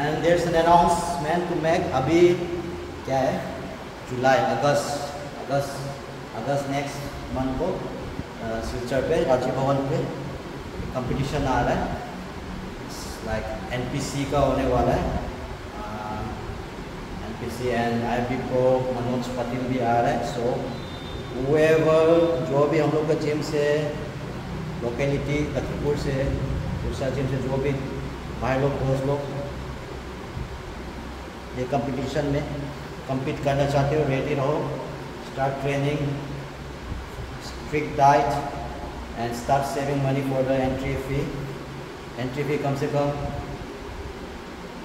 And there an announcement to make अभी क्या है? जुलाई, अगस्त अगस्त अगस्त नेक्स्ट मंथ को सिलचर पे राजीव भवन पे कंपटीशन आ रहा है। लाइक एनपीसी का होने वाला है। NPC and I B pro Manoj Patel भी आ रहा है। सो वेवर जो भी हम लोग का जिम से लोकेलिटी लखीमपुर से दूसरा जिम से, जो भी भाई लोग, दोस्त लोग ये कंपटीशन में कम्पीट करना चाहते हो रेडी रहो start training strict diet and start saving money for the entry fee entry fee कम से कम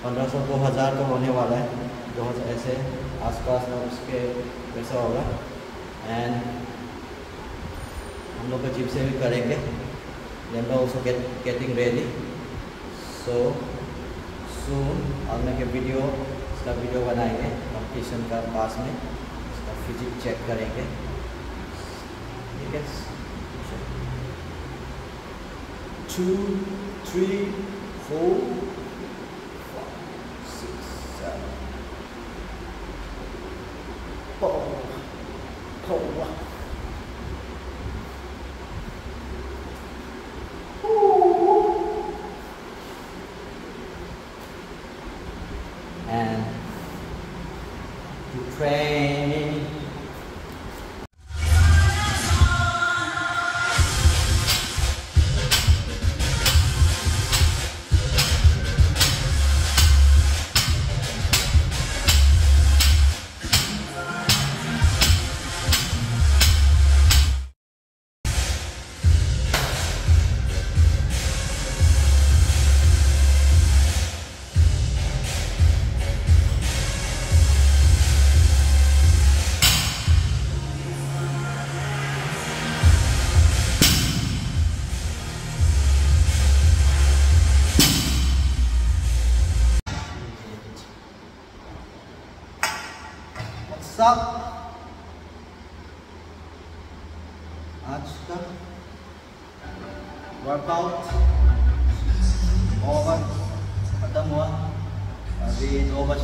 पंद्रह सौ, दो हज़ार तो होने वाला है, दो हज़ार ऐसे आसपास में उसके पैसा होगा। एंड हम लोग का जिम से भी करेंगे, then also get, getting ready. So, soon I'll make a इसका वीडियो बनाएँगे कंपटीशन का पास में, उसका फिजिक चेक करेंगे। ठीक है? Two three four and to train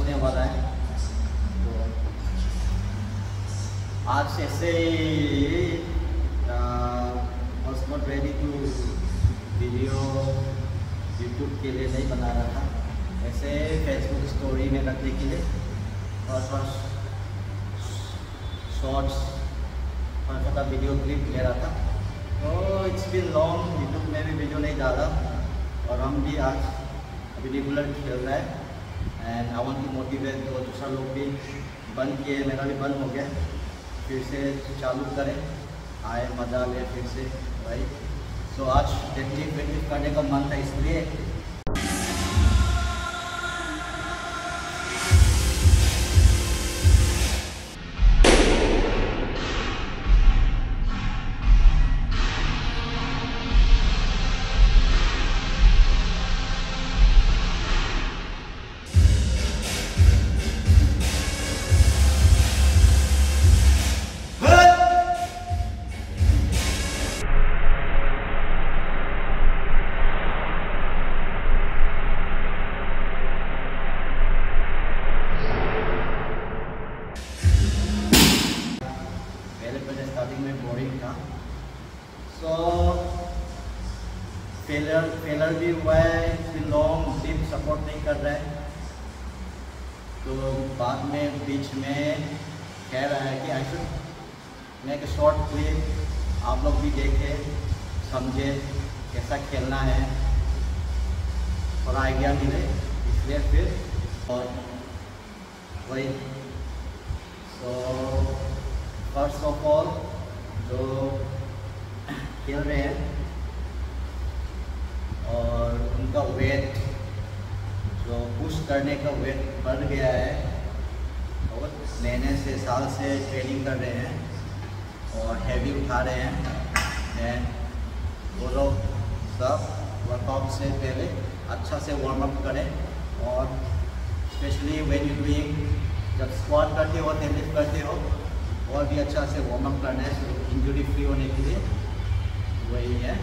बजने वाला है। तो आज से ऐसे was not ready to video YouTube के लिए नहीं बना रहा था। ऐसे फेसबुक स्टोरी में रखने के लिए और शॉर्ट्स और छोटा वीडियो क्लिप ले रहा था। तो इट्स बिन लॉन्ग यूट्यूब में भी वीडियो नहीं डाला और हम भी आज अभी रेगुलर खेल रहे हैं। And I want to motivate तो दूसरा लोग भी बंद किए मेरा भी बंद हो गया। फिर से चालू करें। आए मज़ा ले फिर से भाई। सो so, आज ट्वेंटी करने का मन था इसलिए शुड मेक शॉर्ट क्लिप आप लोग भी देखें, समझे कैसा खेलना है। थोड़ा आइडिया मिले, इसलिए फिर और वही। सो फ़र्स्ट ऑफ़ ऑल जो खेल रहे हैं और उनका वेट जो पुश करने का वेट बढ़ गया है महीने से साल से ट्रेनिंग कर रहे हैं और हैवी उठा रहे हैं। एंड वो लोग सब वर्कआउट से पहले अच्छा से वार्म अप करें और स्पेशली वेन यू डूइंग जब स्क्वाट करते हो डेडलिफ्ट करते हो, और भी अच्छा से वार्म अप करना है इंजरी फ्री होने के लिए, वही है।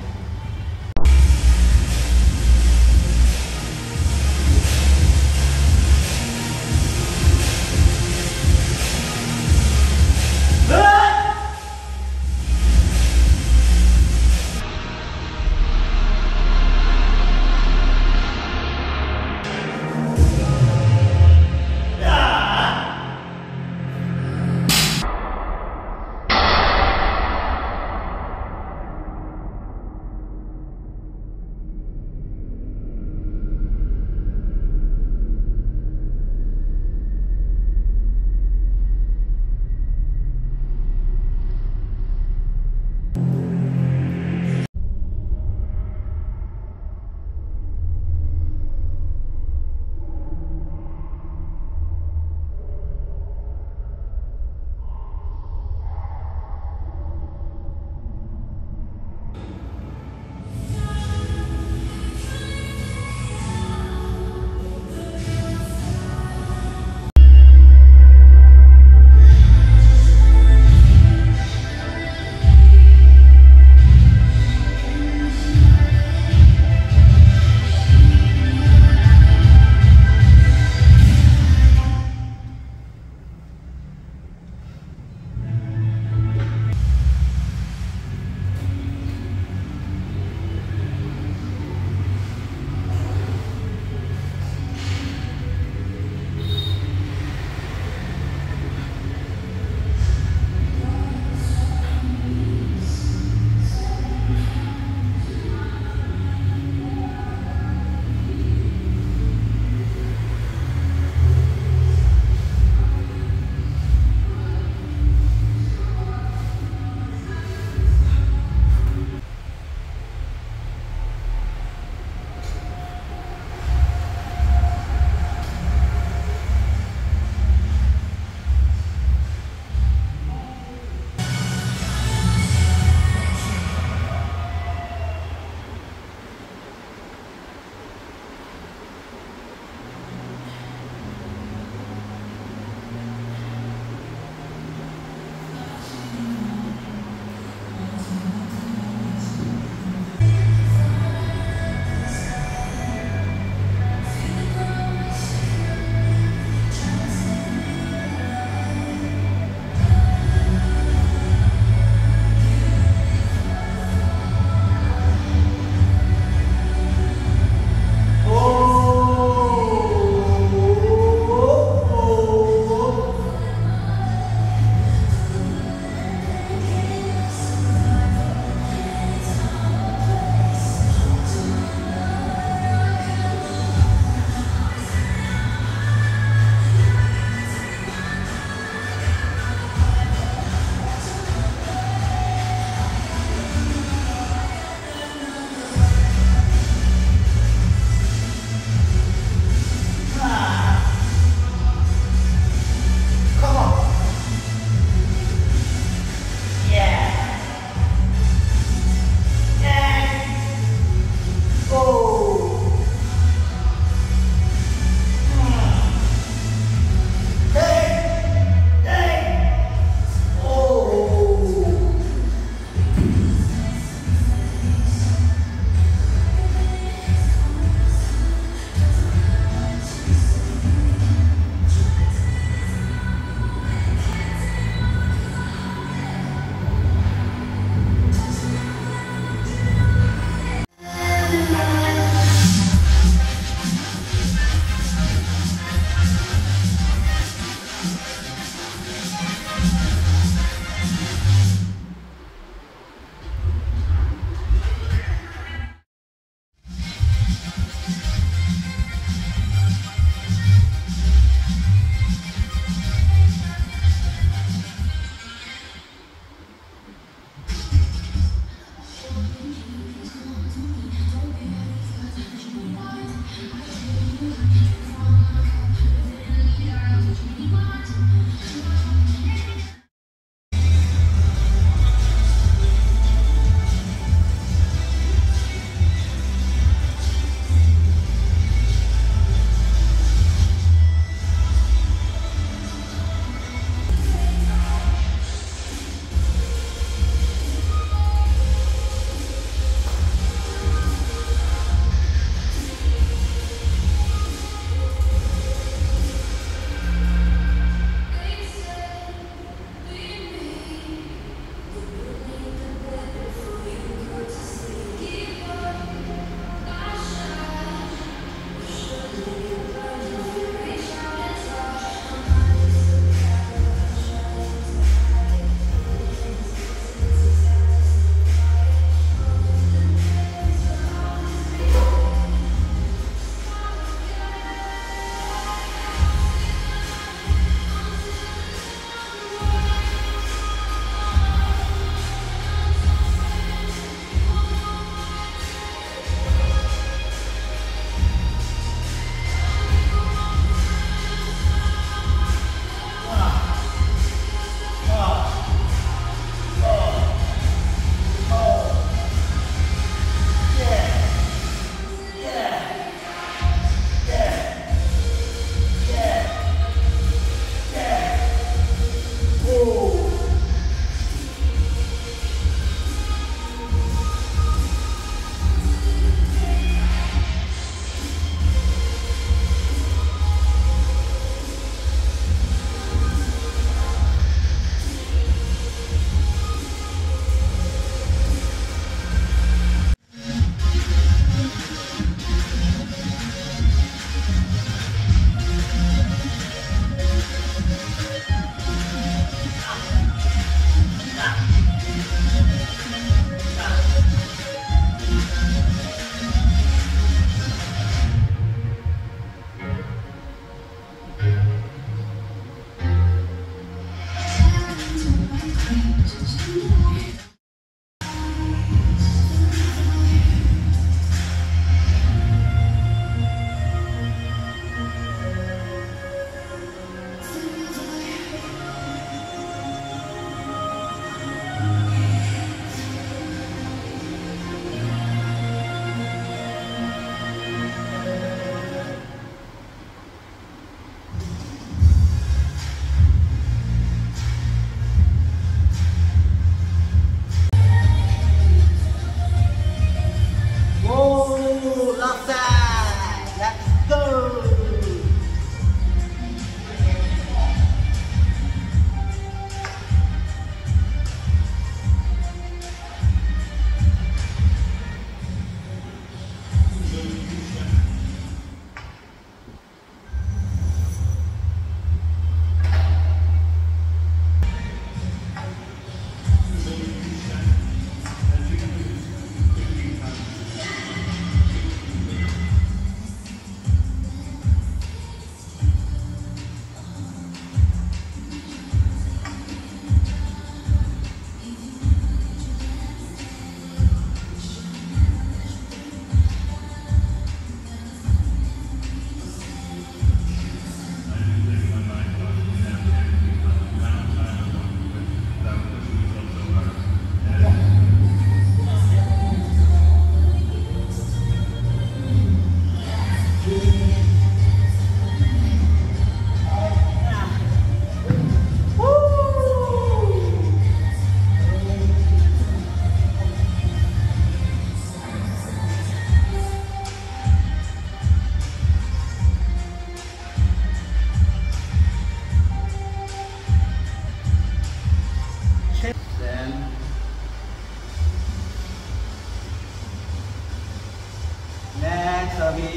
नेक्स्ट अभी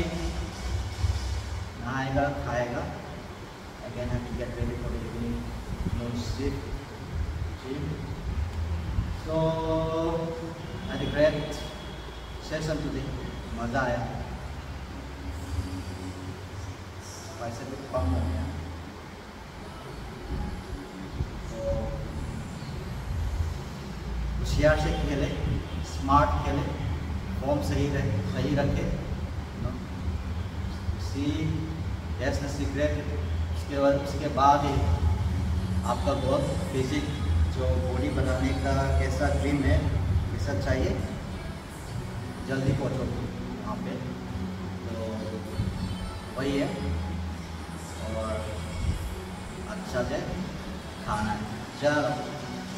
नहाएगा खाएगा again have to get ready for the evening noon shift gym so had a great session today मज़ा आया पैसे भी कम हो गया तो होशियार से खेले स्मार्ट खेले फॉर्म सही रहे सही रखे सी द सीक्रेट उसके बाद उसके बाद ही आपका बहुत फिजिक जो बॉडी बनाने का कैसा ड्रीम है, कैसा चाहिए, जल्दी पहुँचो वहाँ पे। तो वही है। और अच्छा से खाना है। चलो,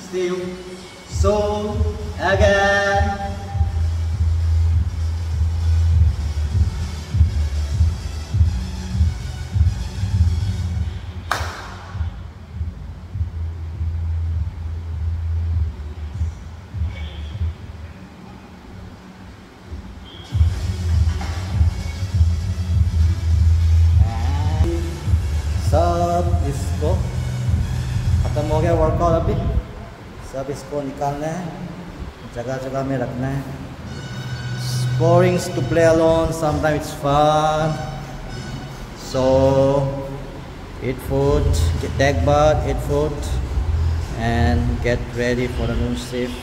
see you. Soon इसको निकालना है जगह जगह में रखना है। स्पोरिंग्स to play alone sometime it's fun so eight foot get bar eight foot and get ready for a noon safe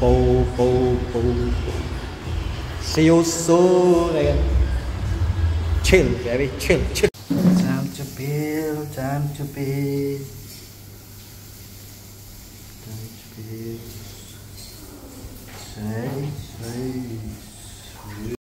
पो पो पो see you so chill very chill chill peel, time to be. Time to